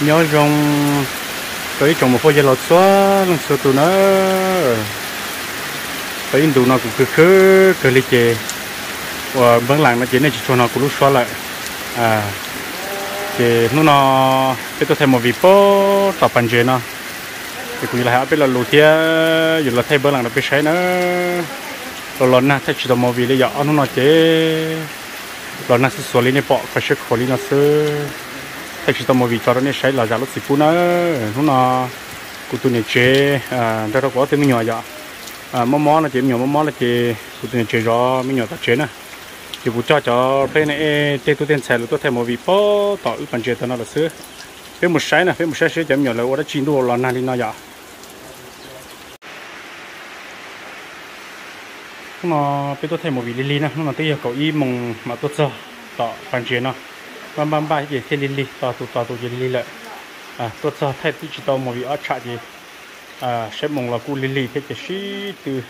nhớ rong tới trồng một phôi dây lọt xóa lần số tụi nó tới đủ nó cũng cứ khứ cứ lịch chè và ờ, vâng làm nó chỉ nên chỉ cho nó cũng lúc xóa lại. À thì nó nó, cái tôi thêm một vị bó tập bàn chế nó. Thì cũng là biết là lụt kia dù là thay bữa lặng nó biết sai nữa rồi lần na thay chỉ tao một vị để dọn nó nó chế lần nào sẽ xóa lên này bỏ, phải sẽ khó lên nó sẽ thực chỉ tao một vị cho nó này là giá lúc xịt nữa nó nó cụ tụi này chế à đó có thêm mình nhỏ vậy. À món món là chế nhỏ món món là chế cụ tụi này chế rõ mình nhỏ ta chế nè. Thì vụ cho cho bên này tên tôi tên xài là tôi thêm một vị bó tỏ ước bằng chế tao nó là xưa phía một sai nè phía một sai sẽ chế nhỏ là tôi đã chín đô là nani đi nó vậy. Nó bên tôi thêm một vị lili nè, nó là tới giờ cậu y mùng mà tôi giờ tỏ bằng chế nó băm băm ba gì thêm lili tỏ tụ tỏ tụ gì lili lại à tôi cho tôi chỉ tao một vị ở trại gì à sẽ mong là cô lili thế cái gì từ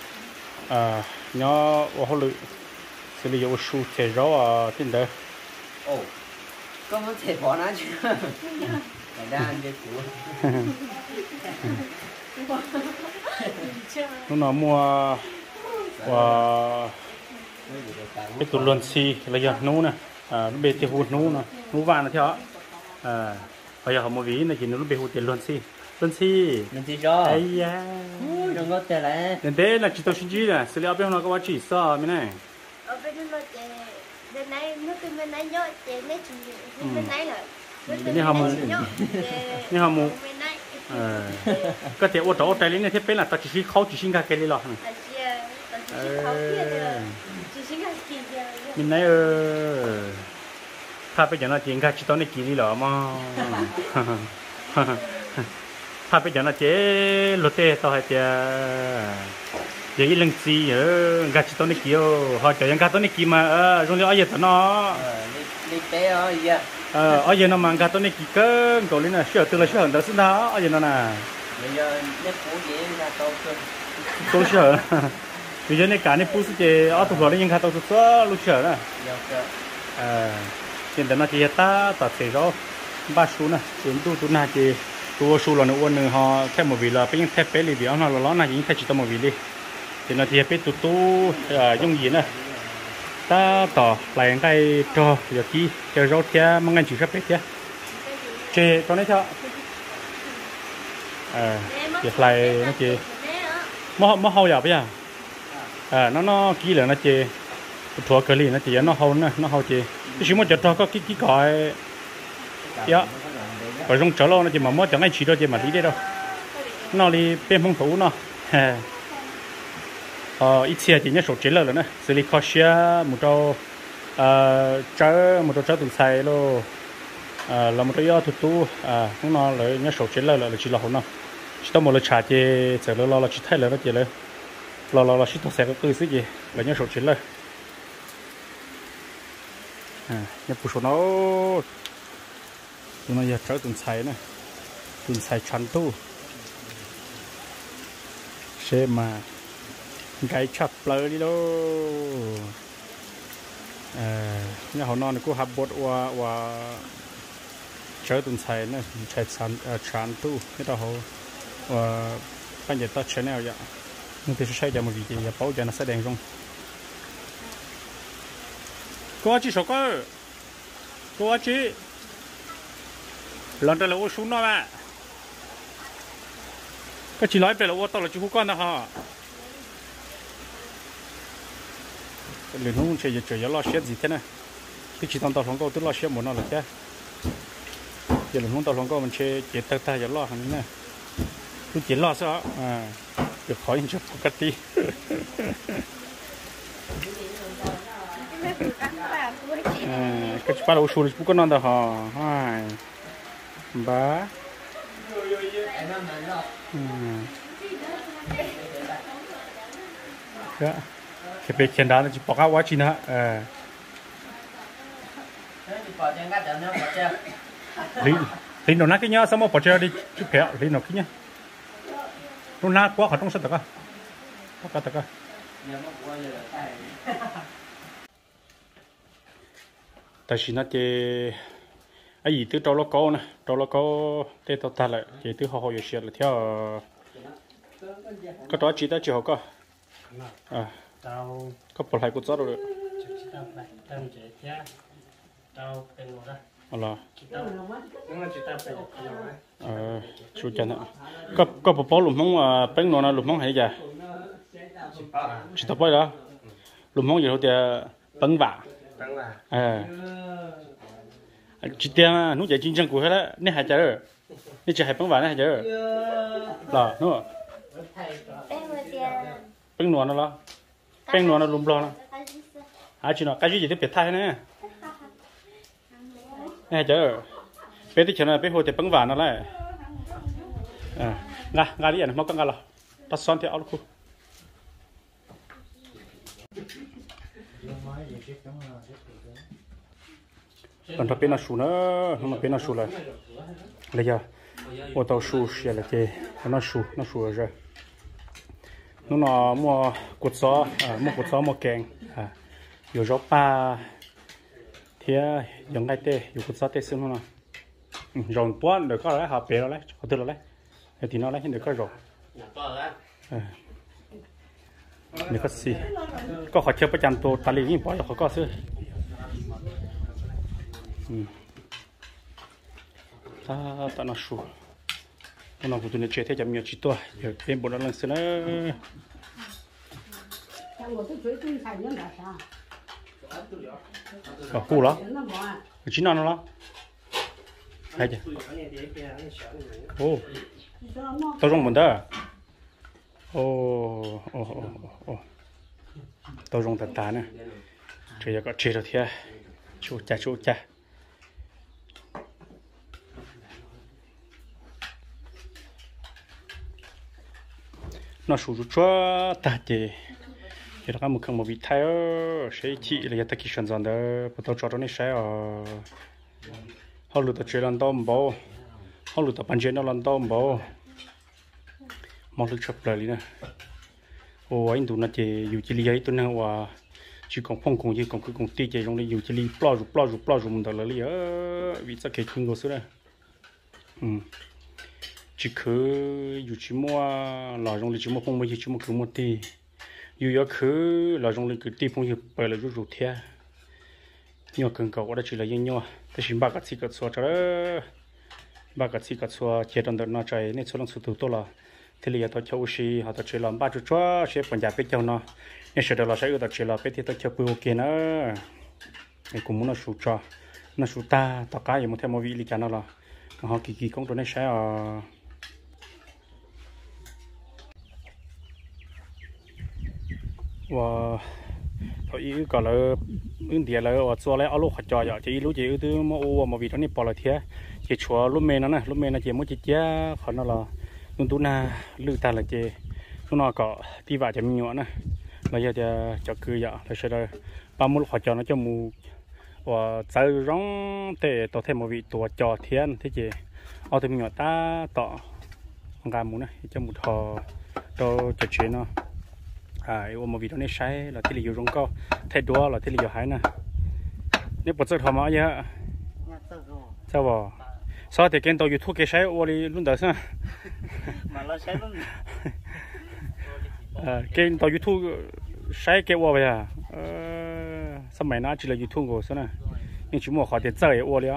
à nhỏ ở hồ lự. Xử lý ở su thể rõ à tin đó ồ có muốn thể bỏ nó chứ? Phải ra ăn cái cũ nó mua và cái tụ luân xì là giờ nấu nè. à nó bê tiêu hút nấu nè nấu vàng là theo à bây giờ họ mua ví này chỉ nó bê hút tiền luân xì luân xì mình chỉ cho. Ấy da. Đừng có thể lại nên thế là chỉ tao xin chỉ là xử lý ở bên nó có chỉ sao mình này. Ở bên nó chị bên này nó bên bên này nhớ chị lấy chị bên này rồi Bên này họ mua. Bên họ mua. này. Ờ. Có thể ô tô tay lên này thế bên là tao chỉ xin khâu chỉ xin cái cái này à à rồi xin cái nhìn này ơ thà bây giờ nó chuyện khác chỉ tao này kỳ đi lắm mà. Thà bây giờ nó chế lột tê tao hay tiệt giờ ít lần gì ơ, gạt chỉ tao này kỳ ô họ chơi gạt tao này kỳ mà ơ, rồi lấy ai vậy nó. Ờ, lấy bé ơi giờ ở giờ nó mang gạt tao này kỳ cơ cậu lên là sửa từ là sửa hơn đó xin đó ở giờ nó nè. Bây giờ nếp cũ vậy là tao tôi sửa bây giờ này cá này bút chế ở tụi nó nhưng khai tàu tụi lúc chờ nè. Dạ, dạ. À hiện tại nó chỉ ta tập thể rõ. Ba số nè chúng tôi tụi này chỉ tua số là nó uốn nữa họ thêm một vị là bây giờ thêm bé lì vì nó là nó này chỉ thêm chỉ tao một vị đi. Thì nó chỉ biết tụt tôi dùng gì nè. Ta tỏ lại cái trò giờ kia chờ rau kia mang anh chỉ sắp hết kia chê cho nó cho. À giờ lại nó chỉ mà mà hao giờ bây giờ? À nó nó kỹ là nó chê. Thua cái gì nó chỉ nó hầu nó nó hầu chê. Cái gì mà chợ thua, có cái cái gọi dạ. Ở trong chỗ lo nó chỉ mà mất chẳng ai chỉ đâu chỉ mà đi đây đâu. Nó đi bên phong thủ nó. Ờ ít xe chỉ nhớ số chế lợn rồi nè xử lý khó xe một trâu ờ chở một trâu chở tụi xài lô. Ờ là một trâu yo thủ tu. À cũng nó lấy nhớ số chế lợn là chỉ là hồn nó. Chỉ tao một lời trả chế chờ lo là chỉ thay lợn nó chỉ lợn lo lo lo chỉ tao sẽ có cơ sĩ gì? Là nhớ sổ chín lợi à nhớ bù số nó. Tụi nó giờ trở tụi xài nè tụi xài chăn tu. Xe mà cái chập lơ đi đâu. À nhớ họ non cũng hấp bột và và trở tuần xài nữa chạy chăn à, chăn tu. Cái đó họ và bây giờ ta chơi nào vậy? Nhưng thì sẽ cho một vị trí bảo cho nó sẽ đèn rung. Có chỉ số có có chỉ lần đó là ô xuống nó mà cái chỉ nói về là ô tao là chú con đó ha liền không chơi chơi lo xét gì thế này? Cái chỉ tao tao không có tức lo xét một nó là thế. Giờ liền không tao không có mình chơi chỉ tao tao giờ lo hàng này. Tôi chỉ lo sao à được khỏi những chút cắt đi. À, cái chú ba đầu xuống chú có non đâu hả hai, ba. Đó cái bề chân đó là chú bỏ cá quá chi nữa à. Lý lý nó nát cái nhá, sao mà bỏ chơi đi? Chú phèo lý nó cái nhá nó nát quá khỏi trong sân tất cả tất cả tất cả nó bỏ giờ là tại vì nó chơi ấy gì từ trâu nó có nè trâu nó có tê tao ta lại chỉ từ họ họ yêu là theo có đó chỉ ta chỉ họ có à tao có bỏ lại cũng rất rồi chỉ ờ chú chân ạ. Có có bộ lụm mong à bánh nồi là lụm mong hay gì chỉ tập đó. Lụm mong gì thôi thì à, bánh vả. À, chỉ tiếng nó chỉ chính trang của hết á nên hai trái rồi nên hai bánh vả nên hai trái rồi là đúng không bánh nón nó là bánh nồi nó lụm lo nó. À chỉ nó cái gì thì biết thay nè. Hai trái bé thì cho nó bé hồi thì bắn vào nó lại. À ngà ngà đi ăn mắc ngà lo ta xoắn theo luôn khu. Còn ta bên nào sù nữa mà bên nào sù lại. Lấy giờ, ô tàu sù xe là thế nó sù nó sù rồi nó nó mua cột gió à, mua cột gió, mua kèn. À rồi gió pa thì giống ngay tê dùng cột gió tê xương nó rồng tuan được có đấy họ bé nó đấy họ tự nó đấy thì nó lấy được có rồng ต่อละ นี่ก็สิก็ขอเชื่อประจำตัวตาลีนี่ปล่อยเขาก็ซื้ออืมตาตาหน้าชูตาหน้าหูตัวนี้เจ๊ที่จะมีจิตตัวเดี๋ยวเป็นบนนั้นสินะ 像我都追追菜你干啥？ อ๋อกูเหรอ 那么啊， จีน่าเหรอใช่จ้ะ อันนี้เดี๋ยวเดี๋ยวนี่เสียนี่ โอ้ 你知道吗？ ตั hai chả ô tao rong mình đó. Ô ô ô ô tao rong tạt tạt nè. Chỉ có chỉ được thia. Chú cha chú cha. Nó sụt chúa ta chê thì là một không một vị thay, ở sẽ chỉ là ta kỹ sản xuất đó. Bắt đầu cho nó đi sẽ ở họ lụt tập chơi lần đó bảo họ lụt tập bắn chơi nó lần đó bảo mong lựa chụp lại nè ô anh tụi nó chơi dù chỉ lý tụi nó hòa. Chỉ còn phong cùng chỉ còn cứ còn ti chơi trong đấy dù chỉ lý plau rồi plau rồi plau rồi mình đó là lý ở vì sao cái chuyện của số này ừ. Chỉ cứ dù chỉ mua là trong đấy chỉ mua phong mua chỉ mua cứ mua tì dù giờ cứ là trong đấy cứ tì phong dù bởi là rút rút thế nhiều cần cầu đó chỉ là những nhau thế chỉ ba cái chỉ cái số cho ba cái chỉ cái số chế độ đó nó chạy nên số lượng số tự to là thế là tôi cho ushi họ tôi chỉ làm ba chú chó sẽ phần giải biết cho nó nên sẽ đó là sẽ tôi chỉ là biết thì tôi cho bự ok nữa nên cũng muốn nó sụt cho nó sụt ta tao cái gì một thêm một vị lý cho nó là họ kỳ kỳ công đồ này sẽ ở và thôi, ý có là ứng tiền là ở chỗ này ở lúc họ cho giờ, chỉ lúc chỉ từ mà ô mà vì đó này bỏ lại thế chỉ chùa lúc mê nó nè, lúc mê nó chỉ muốn chỉ chia họ nó là chúng tôi na lư ta là chỉ chúng nó có đi vào chấm nhọ nè. Bây giờ giờ à, cho cứ giờ là sẽ là ba mươi họ trò nó cho mù. Và chơi rong để tổ thêm một vị tổ trò thiên thế chỉ ở thêm nhọ ta, tỏ gà mù này cho một thò, cho cho chuyện nó à ở một vị đó này sai là thế là nhiều rong co. Thay đua là thế là nhiều hải nè. Nếu bớt thò mà vậy sao bỏ sao thì cái tàu youtube cái sai ở đi luôn đó sao? Mà nó sẽ luôn. À cái tàu youtube sai cái ở vậy à? Ờ sao mày nói chỉ là youtube của sao nè? Nhưng chỉ mua họ thì chơi ở liền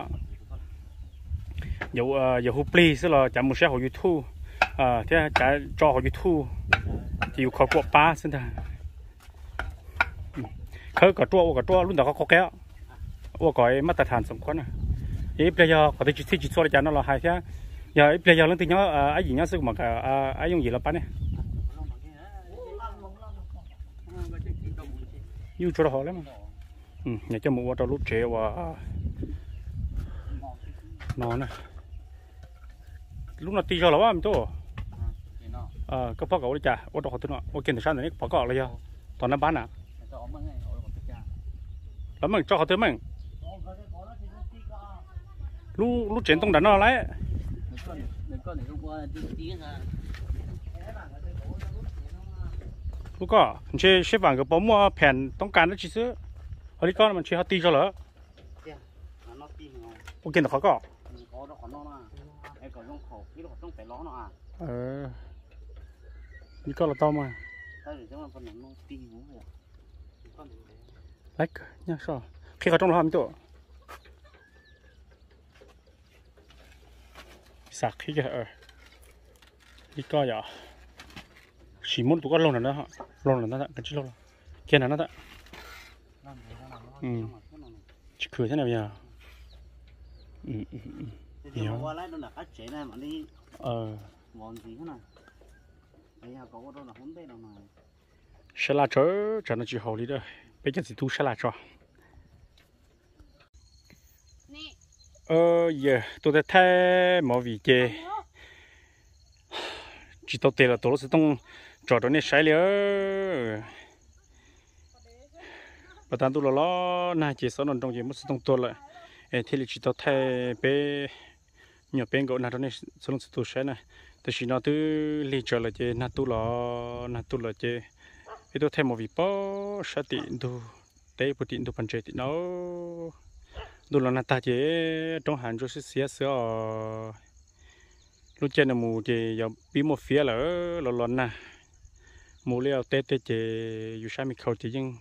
dầu dầu hộp play sẽ là chả một xe họ youtube à thế chả cho họ youtube thì có cuộn ba xin thà. Ừ. Khơi cả chua cả chua luôn đó có kéo. Ô có mắt tài sản sống quan à. Ấy bây giờ có thể chỉ chỉ cho cho nó là hai thế giờ bây giờ lên từ nhớ ờ, ai gì nhớ sức mà cả ai dùng gì là bán này yêu cho họ lắm ừ nhà cho mua cho lúc trẻ và nó nè lúc nào ti cho là bao nhiêu ờ có phá đi đấy ô tô đồ tôi nó ô kiến sản này phá gấu rồi toàn nó bán à? Lắm mình cho họ tới mình Lú lú chuyển tung đánh nó lấy lúc đó mình chơi xếp vàng cái bom mua phèn tông cán nó chỉ xứ. Hồi đi con mình chơi hot ti cho lỡ. Ô kiến nó khó có ờ đó còn nó mà. Em còn trong khẩu cái đó trong phải ló nó à ờ như có là to mà tại vì chúng mà phần nó tin vũ vậy lấy nha sao khi có trong lo mình tổ sạc khi cái ờ. Đi coi giờ chỉ muốn tụi con lâu nữa hả lâu nữa đó cái chứ lâu kia nào nó đó. Làm gì nó làm nó Ừ. nó ừ, ừ, ừ. thì mà qua lại đó là cách chế này mà đi. Ờ. Món gì thế này có đó là không biết đâu mà sẽ là chớ cho nó chỉ hậu đi đó bây giờ thì tu sẽ là cho. Ờ giờ tôi đã thấy mọi vị chế chỉ tiền là tôi sẽ tông trò đó này sai liền bà ta tôi là lo na chỉ sau nó trong gì mất tông tôi lại. Ê thì chỉ tao thấy bé nhỏ bé gọi na đó này sau sẽ tôi sai này thì chỉ nó thứ lì chờ là chơi nát tu lò nát tu là chơi tôi thêm một vị bó, sẽ tiện tu tế bộ tiện tu phần chơi thì nó. Đồ là nát ta chơi trong hàng rồi sẽ sửa lúc chơi là mù chơi giờ bí một phía là lò lò nè mù leo tế tê chơi dù sao mình khâu chơi nhưng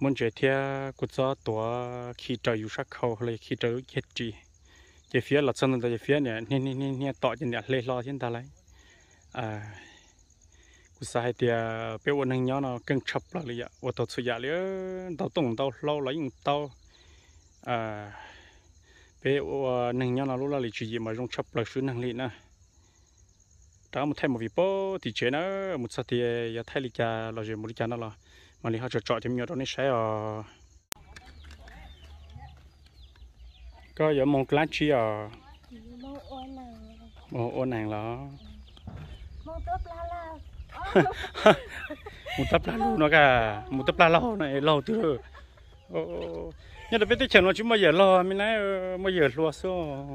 muốn chơi theo cột gió tua khi trời dù sao khâu hay khi trời chết chi chế phía là sân ta chế phía nè nè nè nè nè tọt trên nè lê, lo trên ta lấy à cú sai thì à, bé quân hàng nhỏ nó căng chập là lì ạ? Và tọt suy giả lì tao tung tao lâu lấy tao. À bé quân à, nhỏ nó lúc là lì chỉ gì mà rong chập là suy năng lì nè đó một thay một vị bố thì chế nó, một sao thì giờ thay lì cha là gì, một lì cha nó là mà lì họ cho chọn thêm nhiều đó nên sẽ có giờ mong lá chi à? Mong ôn mong nàng là mong tốt la la. Một tập lá luôn nó cả một tập lá lâu này lâu từ nhưng mà biết tới chừng nó chúng bây giờ lo mình nói bây giờ lo số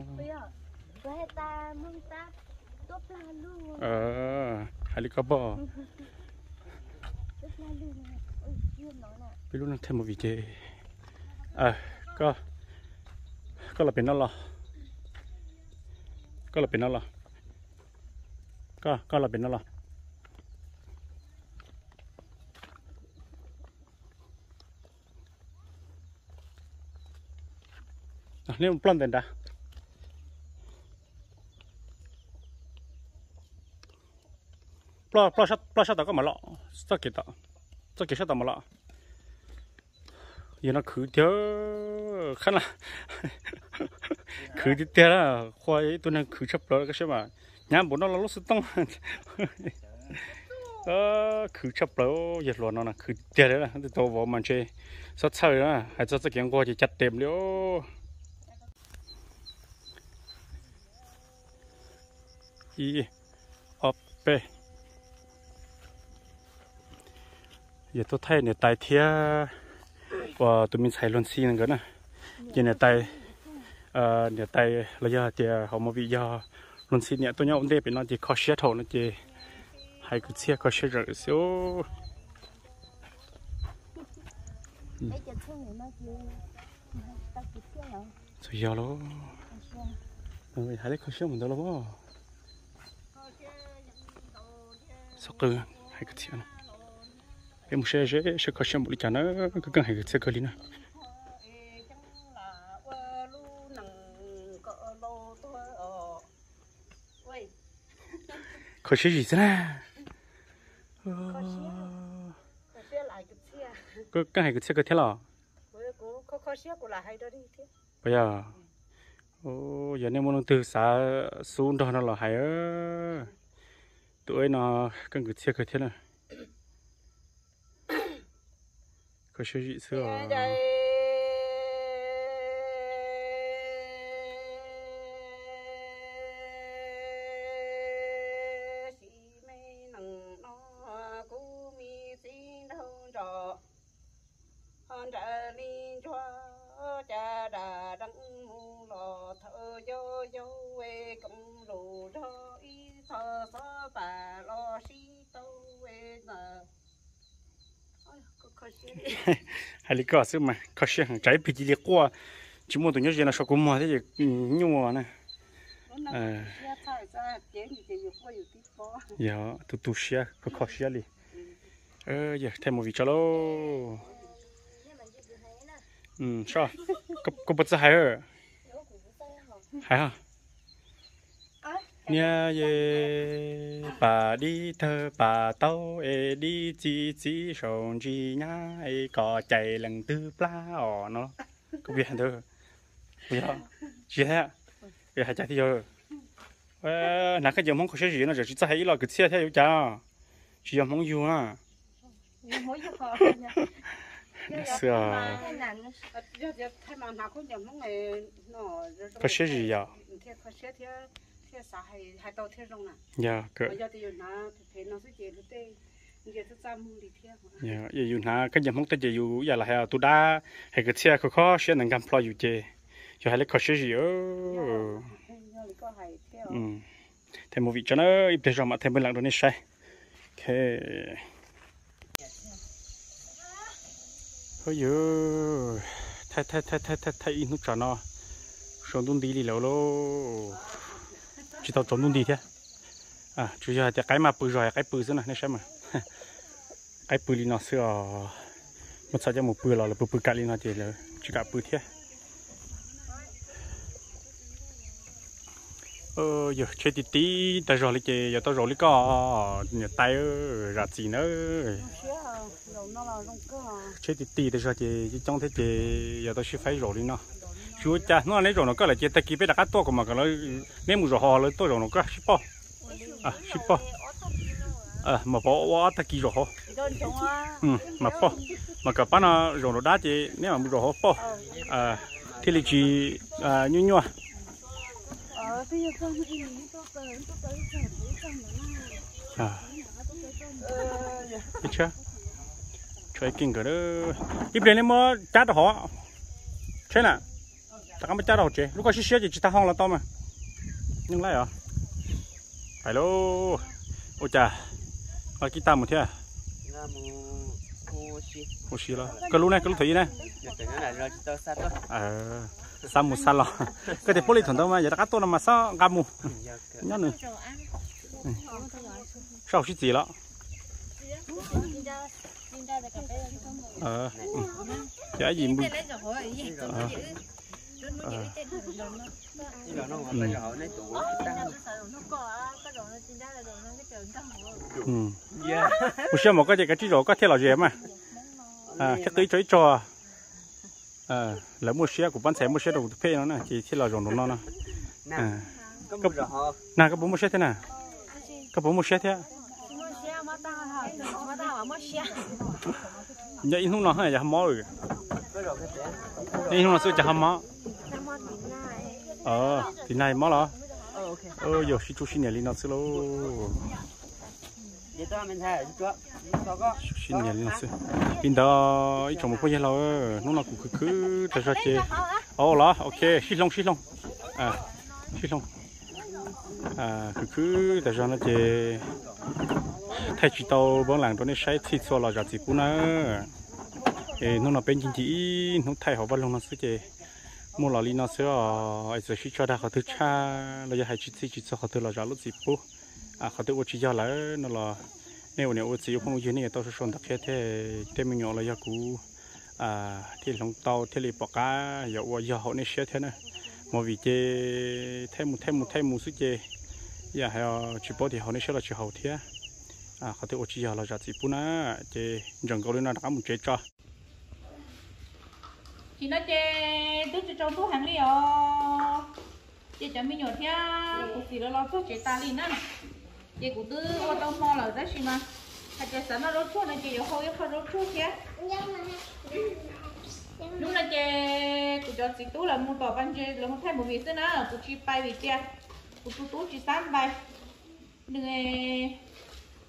bây có là lo có là bên lo có có là bên lo nếu plan đã plan plan sát plan sát đó có mà lọ sao kỹ tao sao sát đó mà lọ giờ nó khử theo khăn là khử thì theo là khoai ấy tôi đang khử chấp rồi cái xem mà nhà bố nó là lúc tông. Ờ khử chấp rồi giờ luôn nó là khử theo đấy là tôi vào màn chơi sát chơi á hay cho cái qua thì chặt tiệm liễu ốp bê. Giờ tôi thấy này tại thiên và tụi mình xài luôn xi nữa nè chỉ này à. tay ờ này tay là giờ thì ờ, họ một bị giờ luôn xi nhà tôi nhau ông đây nó chỉ khó xé thầu nó chỉ hay cứ xe khó xé ừ. rồi xíu. Ấy rồi giờ lo rồi hay đấy khó xé mình đâu lo sao cơ hay cứ xe này em sẽ sẽ sẽ có xem một cái nó cái cần hay cái xé cơ đi nè khó gì thế nè có cái hay cái xé thế là đi bây giờ, ô, giờ nếu muốn từ xã xuống đó nó là hay tụi nó cần cái xe cơ thế này có xé gì xưa hay có sự mà có hàng trái bị gì qua chỉ mua tụi nhớ gì là sao cũng mua thế gì nhung này ờ dạ tụ tụ xia có khó xia đi ờ giờ thêm một vị cho lo ừ sao có có bớt hay ở hay hả nhà ye bà đi thơ bà tao e đi chi chi sông chi nhá e có chạy lần tư pla ở nó. Có biết thôi bây giờ chị thế bây giờ chạy thì giờ ờ nãy cái giờ mong có 些 gì nó chỉ tại là cái xe theo cha. Chỉ là mong yêu à xưa. có 些 gì thế xã hay thì nó sẽ chế lúc tê giờ tôi chăm mùng đi thế dạ giờ dùng mong tới giờ dùng là hay tôi đã hay cái xe khó khó xe năng cầm plo dùng chế giờ hay lấy xe gì ơ thế một vị cho nó để rồi mà thêm bên lặng đó nên sai ok ôi dồi thay thay thay thay đi đi lâu chỉ tao trốn luôn đi thế. À chủ yếu là cái mà bự rồi, cái bự thế này xem mà cái bự nó sẽ, một sao cho một bự là bự bự cái nó thì là chỉ cả bự thế. Ờ giờ chơi tí tí ta rồi lấy chơi giờ tao rồi lấy có nhà tay ra gì nữa. Chơi tí tí ta rồi chơi trong thế chơi giờ tao sẽ phải rồi đi nó chú cha, nó lấy rồi nó có là chơi ta kia biết là cái to của mà cái nó nếu mà rồi họ lấy to rồi nó có ship bao à ship bao à mà bỏ quá ta kia rồi họ ừ mà bao mà cái bán à, nó rồi nó đá chơi nếu mà rồi họ bao à thì là chỉ à nhu nhu à. à. Biết chưa? Chơi kinh cái đó. Ít này mà chát họ thế nào? Ta không biết chát đâu chứ lúc có xí xí chỉ ta hong là to mà. Nhưng lại à? Phải lô ôi chà. Ở kia ta một thế à? Một xí lo cái lú này cái lú thủy này. Ờ. Sao một sao lo cái thì poly thuần đâu mà giờ đã to là mà sao gam mu nhớ nữa. Sao xí gì đó ờ. Chả gì ừ một xem một cái gì cái chỉ rồi có thể là gì mà à chắc tới chơi trò à là mua xe của bán xe mua xe đầu phê nó nè chỉ chỉ là rồng nó nè. À. cái nè cái bố mua xe thế nào? Cái bố mua xe thế in không nó hay là mỏ rồi in không nó sẽ chả mỏ ờ thì này mỏ lo ờ giờ chỉ chú xin nhà linh nó xí lô. Xin nhà linh xí in đó ít trong một cái lâu nó là cứ cứ tại sao chơi ô là ok. Xí long xí long à xí long à cứ cứ tại sao nó chơi thay chỉ tàu bọn làng đó nên sai thì số là trị của nó ê nó là bên chính trị nó thay họ bắt lòng nó sẽ chơi mua lò li nó sẽ ở giờ chỉ cho ra họ thứ cha là giờ hai chỉ chỉ chỉ cho họ thứ là giá lúc gì bố à họ thứ ô chỉ giờ là nó là nếu nếu ô chỉ không có gì tao sẽ xong đặc biệt thế thế mình nhỏ là giờ cũ à thì lòng tàu thế lì bọc cá giờ ô giờ họ nên sẽ thế này mà vì chơi thêm một thêm một thêm một số chế giờ hay chỉ bảo thì họ nên sẽ là chỉ hậu thế à họ thứ ô chỉ là giá trị bố na chế rừng câu nó đã một chế cho chị nói chế tôi chỉ trong thuốc hàng đi à chế cho mình theo. Của chị nó lo thuốc chế ta đi nè chế của tư ô tô mò là rất xí mà. Hay chế sẵn nó rốt thuốc này chế không có rốt thuốc kia lúc này chế của cho chị tú là một tòa ban chế là một thay một vị thế nào của chị bay vị kia của tú tú chị tám bay. Đừng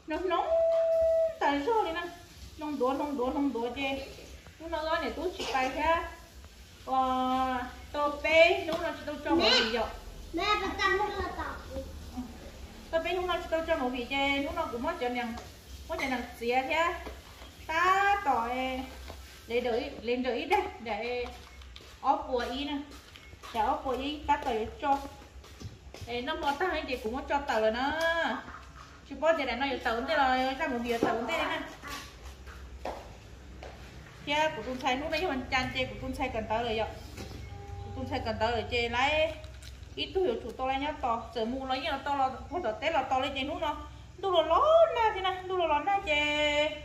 nó nóng tại sao này nè nóng đùa nóng đùa nóng chứ lúc nó nói này tôi chỉ tay thế ờ tôi bé lúc chỉ tôi cho một vị rồi mẹ bà ta là tao tôi bé lúc chỉ tôi cho một vị chứ lúc nó cũng mất cho nàng mất cho nàng xía thế ta tỏi để đợi lên đợi đấy để ó bùa ý nè. Chả ó bùa ý bắt tờ cho. Ê nó mò ta hay chị cũng có cho tờ rồi nó chứ bó thì là nó tờ vấn đề là ra một việc vấn đề đấy nè xe của con xe lúc đấy mình chan chế, của con xe cần tới rồi ạ. Con xe cần tới rồi chế lấy. Ít tôi hiểu chủ to lấy nhá to. Sửa mù lấy nhá to là có giờ tết là to lấy chế nút nó. Đu lò ló na thế na đu lò ló na chế,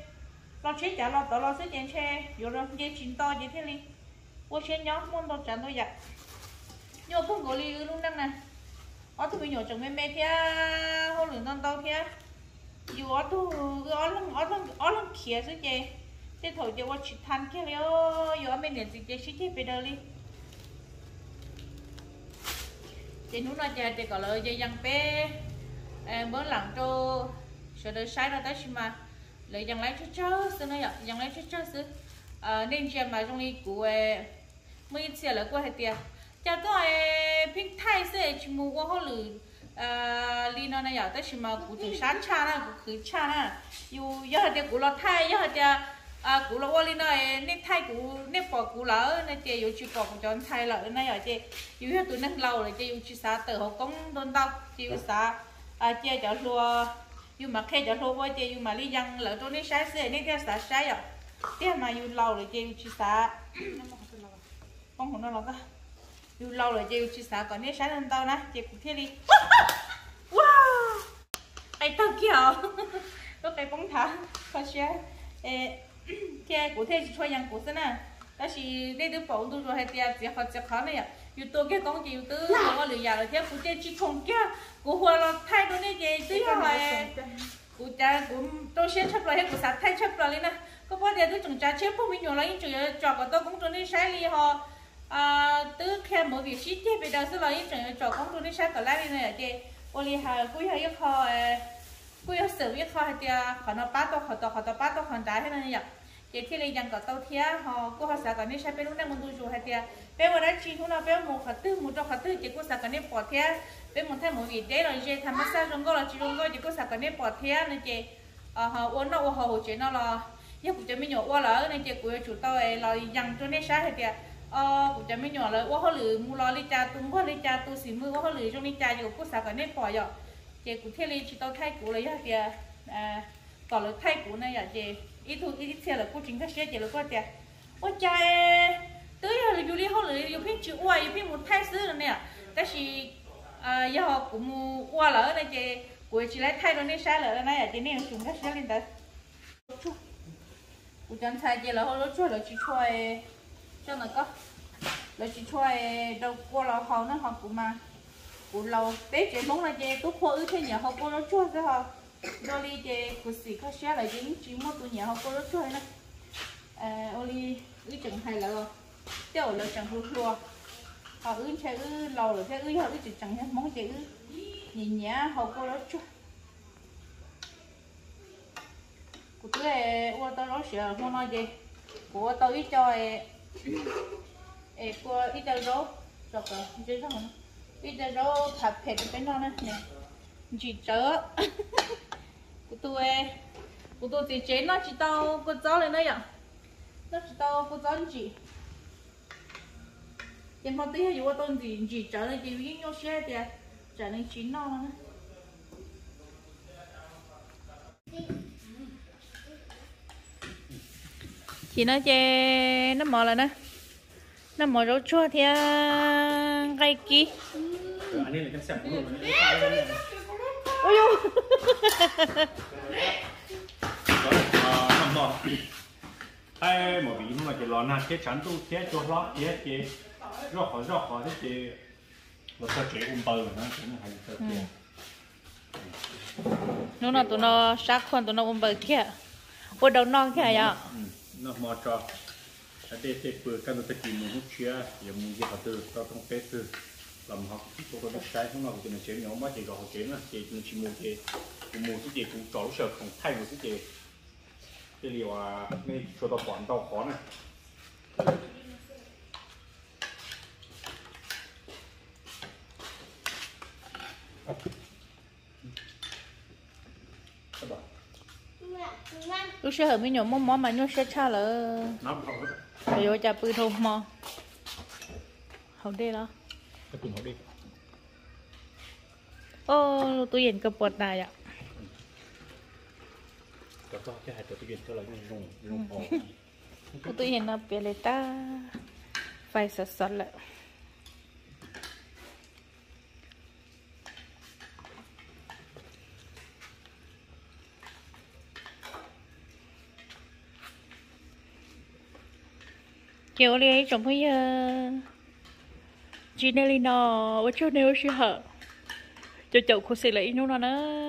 lo chế chả lo to lo sức chế, chê. Rồi rồi chê chín to chê thế linh. Vô chế nhóm muốn đồ chán thôi dạ. Nhiều không có lý luôn năng này. Ở tôi nhỏ chồng mê mê thế hôm lửa non to thế dù ở tôi ở lăng ở lăng ở lăng khía chứ chế thế thôi cho quá chị than kia rồi rồi mình nhận gì chơi chị chơi bây giờ đi chị nút nó chơi chị có lời chơi giang pe bữa lặng cho sợ đời sai ra tới mà. Lấy giang lấy cho chớ xưa nó giang lấy cho chớ ờ, nên chơi mà trong đi của mới chơi là qua hết tiền cho tôi pin thay sẽ chỉ mua qua hơn lử. Ờ, Li này giờ tới chỉ mà cũng từ sáng cha cũng khứ cha na. Dù giờ thì cũng lo thay giờ thì à cú lỗ lên này, nếp thay cú, nếp bỏ cú lỡ nên chị yêu chỉ bỏ cụ cho thay lỡ này ở chị. Yêu hết tụi nâng lâu rồi chị yêu chỉ xá từ họ công đôn đâu chị yêu xả à chị cho lúa yêu mà khe cho lúa với chị yêu mà li dân lỡ tôi nên sai xe nên theo xá sai à tiếp mà yêu lâu rồi chị yêu chỉ xá. Không hồn nó là cái yêu lâu rồi chị chị xá còn nét sai lên tao nè, chị cũng thế đi. Wow! Ai tao kiểu có cái bóng thả, có xe thế cụ thể cho yang cụ nè đó là đây đứa bảo tôi rồi hay tiền chỉ học chỉ khó này yêu tôi cái công chị tư nó lười giờ rồi thế cụ thể chỉ không kia cụ hoa là thay đồ này chị tư rồi cụ cha cụ tôi sẽ chấp lại hay cụ xã thay chấp lại nè có bao giờ tôi chồng cha chết không bị nhổ lại những chuyện trò của tôi cũng tôi đi sai đi họ à từ khi mỗi việc ship thì bây giờ sẽ là những chuyện trò cũng tôi đi sai cả lại này chị ô li hà quý hà yêu kho quý hà sử yêu kho thì họ nó bắt đầu họ tôi họ tôi bắt đầu họ trả thế này nhỉ chỉ thì lấy rằng có tàu thia họ cô họ sẽ có nên sai bên lúc này muốn tu chủ hay thì bên ngoài đó chỉ chúng nó bên một khát tư một trong khát tư chỉ cô sẽ có nên bỏ thia bên một thay một vị đấy là chị tham massage trong cô là chỉ trong cô chỉ cô sẽ có nên bỏ thia nên chị ờ họ uống nó họ hồ chế nó là giờ cũng cho mình nhỏ qua lỡ. Nên chị của chủ tàu ấy là rằng cho nên sai hay thì ờ cũng cho mình nhỏ lỡ qua họ lử mua lo đi cha tung qua đi cha tu xí mưa qua họ lử trong đi cha giờ cô sẽ có nên bỏ rồi chị cũng theo đi chị tao thay cũ lấy thì à còn lấy thay cũ này à chị? Ít thu ít theo là cô chính các xe chị là có tiền ôi cha tới giờ là du lịch họ lử du khách chịu qua du khách một thay xứ rồi nè. Ta chỉ à giờ họ cũng mua qua lỡ này chị. Của chị lấy thay rồi nên sai lỡ này à chị? Nên chúng các xe lên tới. Của chẳng thay chị là họ lỡ chua là chị chua cho nó có. Là chị chua đâu qua là họ nó họ cũng mà của lâu bé chị muốn là chị tôi khoa ư thế nhà họ cô nó chua thế họ rồi li chị của sĩ có xe là chị chỉ mua tôi nhà họ cô nó chua nè à oli ư chẳng hay là rồi tiêu là chẳng hư lùa họ ư chơi ư lâu là thế ư, họ ư chẳng hay mong chị ư. Nhìn nhá họ cô nó chua. Của tôi ô tô nó sửa không nói gì của tôi ít cho em của ít đâu rau rồi cả chứ không ít cho rau thập phết bên đó nè nè chỉ chớ của tôi của tôi thì chế nó chỉ tao có gió lên đấy ạ nó chỉ tao có gió gì em không thấy dù tôi gì chỉ chớ này chỉ vì nhau xe thì trở này chín nó nữa chị nói chê, nó mò là nè nó mò rau chua thì gây kí anh ấy là cái sẹp của mình. Ôi dồi. Nằm mò ai mà bị mà cái lò nát cái chán tu cái chỗ lót cái cái rõ khó rõ khó thế cái nó sẽ chế um bờ nó cũng hay sợ cái nó nó tụi nó sát khuẩn tụi nó ôm bờ kia ôi đầu non kia à nó mò cho ở đây thì bữa cái nó tự kìm một chia giờ mua cái hạt từ tao không biết từ làm học tôi có biết cái không nào thì nó chế nhóm mà chỉ có học chế mà chỉ nó chỉ mua cái mua cái gì cũng có sợ không thay một cái gì. Cái liệu à này cho tao quản tao khó này. Lúc xưa ở mấy nhóm mò mò mà nó sẽ cha là không? Rồi cha bự thô mò. Hậu đây đó จะตุ่มเขาดิ ô tôi nhìn cái bột này ạ ก็ก็แค่หายตัวตะเกียบก็เลยงงงงออก tôi nhìn nó bị lấy ta phải sật sật lại kiểu đi trong bây giờ chị Nelly nó ở chỗ này sẽ hở cho chậu cô sẽ lấy nó nữa